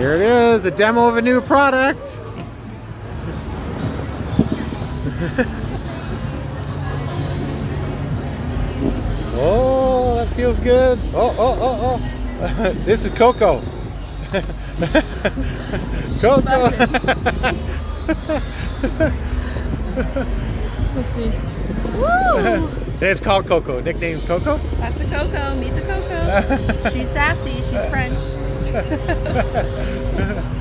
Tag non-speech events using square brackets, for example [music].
Here it is, the demo of a new product. [laughs] oh, that feels good. Oh, oh, oh, oh. [laughs] this is Coco. [laughs] Coco. Let's see. Woo! it's called Coco. Nickname's Coco? That's the Coco. Meet the Coco. she's sassy. She's French. ハハハハ!